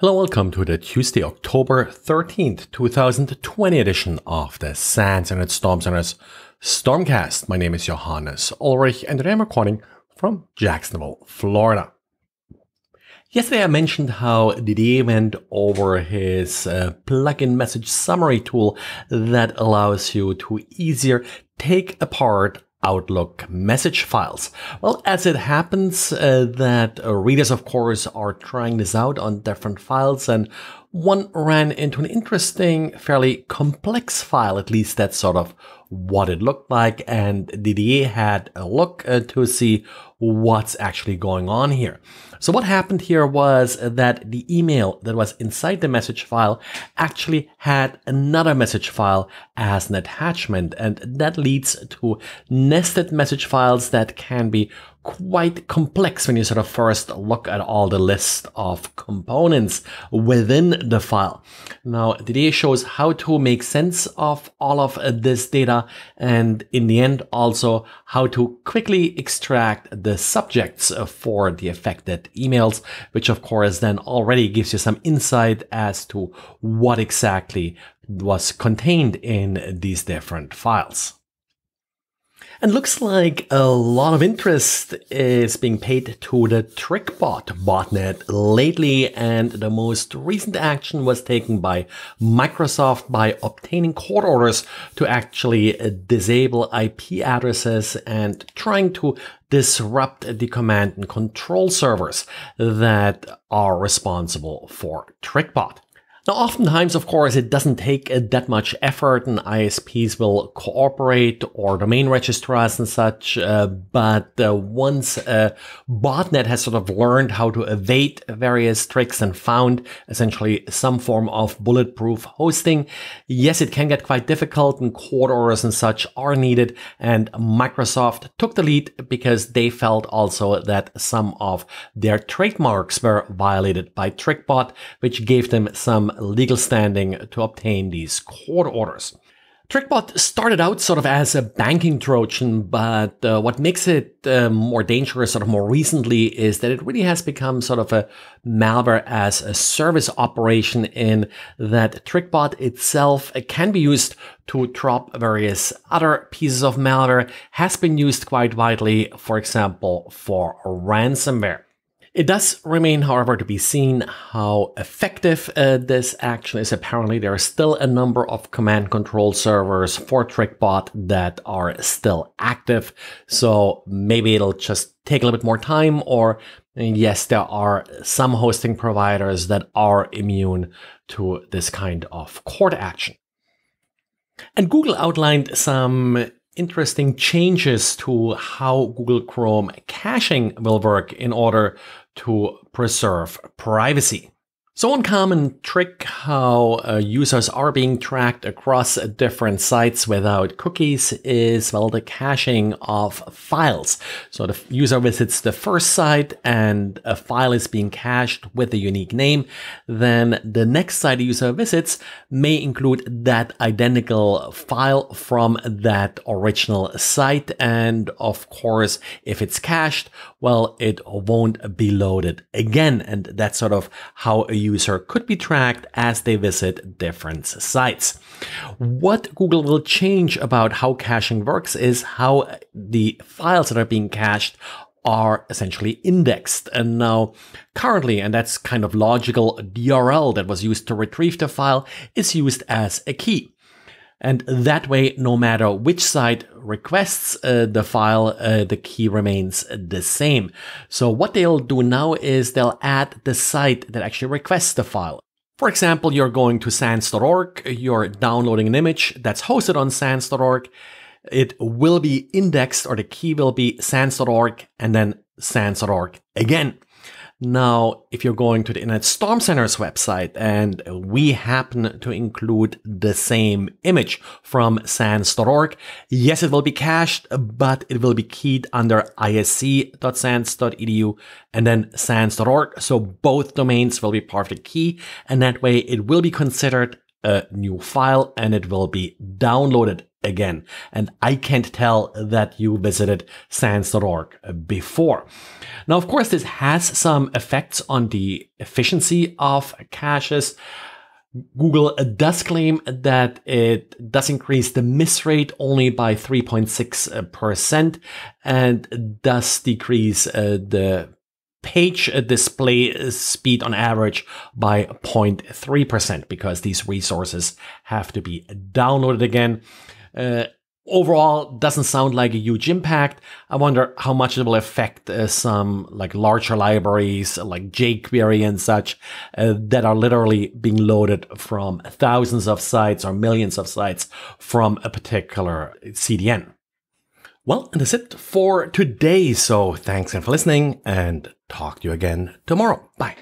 Hello, welcome to the Tuesday, October 13th, 2020 edition of the SANS Internet Storm Center's Stormcast. My name is Johannes Ulrich and today I'm recording from Jacksonville, Florida. Yesterday I mentioned how Didier went over his uh, plugin message summary tool that allows you to easier take apart Outlook message files. Well, as it happens uh, that uh, readers, of course, are trying this out on different files and one ran into an interesting, fairly complex file. At least that's sort of what it looked like. And Didier had a look uh, to see what's actually going on here. So what happened here was that the email that was inside the message file actually had another message file as an attachment. And that leads to nested message files that can be quite complex when you sort of first look at all the list of components within the file. Now, Didier shows how to make sense of all of this data and in the end also how to quickly extract the subjects for the affected emails, which of course then already gives you some insight as to what exactly was contained in these different files. And looks like a lot of interest is being paid to the TrickBot botnet lately. And the most recent action was taken by Microsoft by obtaining court orders to actually disable IP addresses and trying to disrupt the command and control servers that are responsible for TrickBot. Now, oftentimes, of course, it doesn't take uh, that much effort and ISPs will cooperate or domain registrars and such. Uh, but uh, once a botnet has sort of learned how to evade various tricks and found essentially some form of bulletproof hosting, yes, it can get quite difficult and court orders and such are needed. And Microsoft took the lead because they felt also that some of their trademarks were violated by TrickBot, which gave them some legal standing to obtain these court orders. TrickBot started out sort of as a banking Trojan, but uh, what makes it uh, more dangerous sort of more recently is that it really has become sort of a malware as a service operation in that TrickBot itself can be used to drop various other pieces of malware, has been used quite widely, for example, for ransomware. It does remain, however, to be seen how effective uh, this action is. Apparently, there are still a number of command control servers for TrickBot that are still active. So maybe it'll just take a little bit more time or yes, there are some hosting providers that are immune to this kind of court action. And Google outlined some interesting changes to how Google Chrome caching will work in order to preserve privacy. So one common trick how uh, users are being tracked across different sites without cookies is, well, the caching of files. So the user visits the first site and a file is being cached with a unique name. Then the next site the user visits may include that identical file from that original site. And of course, if it's cached, well, it won't be loaded again. And that's sort of how a user could be tracked as they visit different sites. What Google will change about how caching works is how the files that are being cached are essentially indexed. And now currently, and that's kind of logical, the URL that was used to retrieve the file is used as a key. And that way, no matter which site requests uh, the file, uh, the key remains the same. So what they'll do now is they'll add the site that actually requests the file. For example, you're going to sans.org, you're downloading an image that's hosted on sans.org. It will be indexed or the key will be sans.org and then sans.org again. Now, if you're going to the Internet Storm Center's website and we happen to include the same image from sans.org, yes, it will be cached, but it will be keyed under isc.sans.edu and then sans.org. So both domains will be part of the key and that way it will be considered a new file and it will be downloaded again. And I can't tell that you visited sans.org before. Now, of course, this has some effects on the efficiency of caches. Google does claim that it does increase the miss rate only by 3.6% and does decrease uh, the page display speed on average by 0.3% because these resources have to be downloaded again. Uh, overall doesn't sound like a huge impact. I wonder how much it will affect uh, some like larger libraries like jQuery and such uh, that are literally being loaded from thousands of sites or millions of sites from a particular CDN. Well, and that's it for today. So thanks again for listening and talk to you again tomorrow. Bye.